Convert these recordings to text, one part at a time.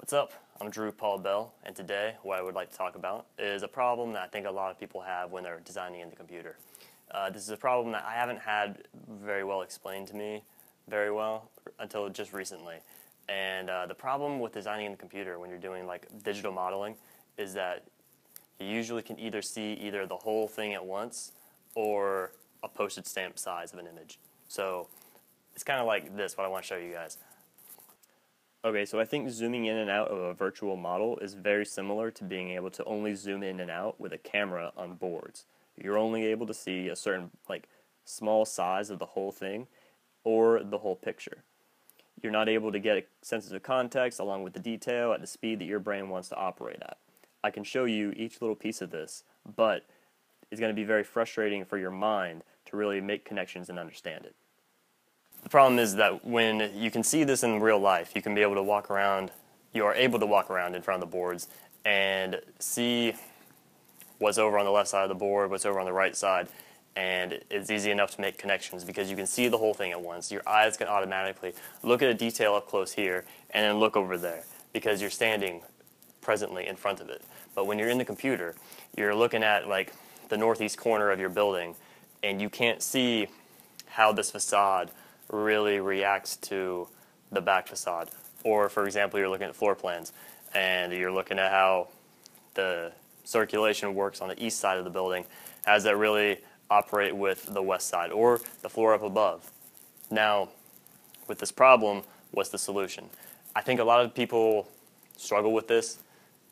What's up? I'm Drew Paul Bell, and today what I would like to talk about is a problem that I think a lot of people have when they're designing in the computer. Uh, this is a problem that I haven't had very well explained to me very well until just recently. And uh, the problem with designing in the computer when you're doing like digital modeling is that you usually can either see either the whole thing at once or a postage stamp size of an image. So it's kind of like this, what I want to show you guys. Okay, so I think zooming in and out of a virtual model is very similar to being able to only zoom in and out with a camera on boards. You're only able to see a certain like small size of the whole thing or the whole picture. You're not able to get a sense of context along with the detail at the speed that your brain wants to operate at. I can show you each little piece of this, but it's going to be very frustrating for your mind to really make connections and understand it. Problem is that when you can see this in real life, you can be able to walk around, you are able to walk around in front of the boards and see what's over on the left side of the board, what's over on the right side, and it's easy enough to make connections because you can see the whole thing at once. Your eyes can automatically look at a detail up close here and then look over there because you're standing presently in front of it. But when you're in the computer, you're looking at like the northeast corner of your building and you can't see how this facade really reacts to the back facade. Or, for example, you're looking at floor plans and you're looking at how the circulation works on the east side of the building. How does that really operate with the west side or the floor up above? Now, with this problem, what's the solution? I think a lot of people struggle with this,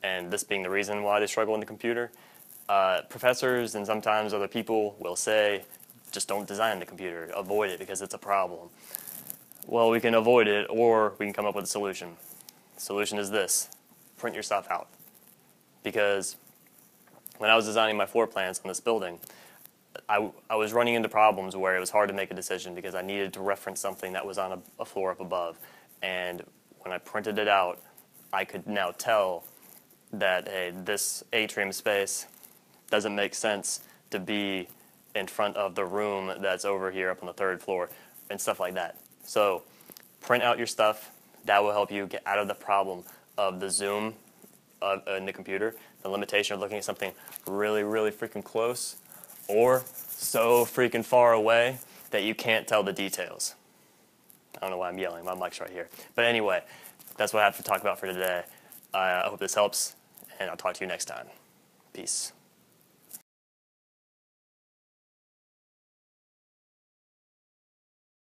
and this being the reason why they struggle in the computer. Uh, professors and sometimes other people will say, just don't design the computer. Avoid it because it's a problem. Well, we can avoid it or we can come up with a solution. The solution is this print your stuff out. Because when I was designing my floor plans on this building, I, I was running into problems where it was hard to make a decision because I needed to reference something that was on a, a floor up above. And when I printed it out, I could now tell that, hey, this atrium space doesn't make sense to be in front of the room that's over here up on the third floor and stuff like that. So print out your stuff. That will help you get out of the problem of the zoom uh, in the computer, the limitation of looking at something really, really freaking close or so freaking far away that you can't tell the details. I don't know why I'm yelling. My mic's right here. But anyway, that's what I have to talk about for today. Uh, I hope this helps, and I'll talk to you next time. Peace.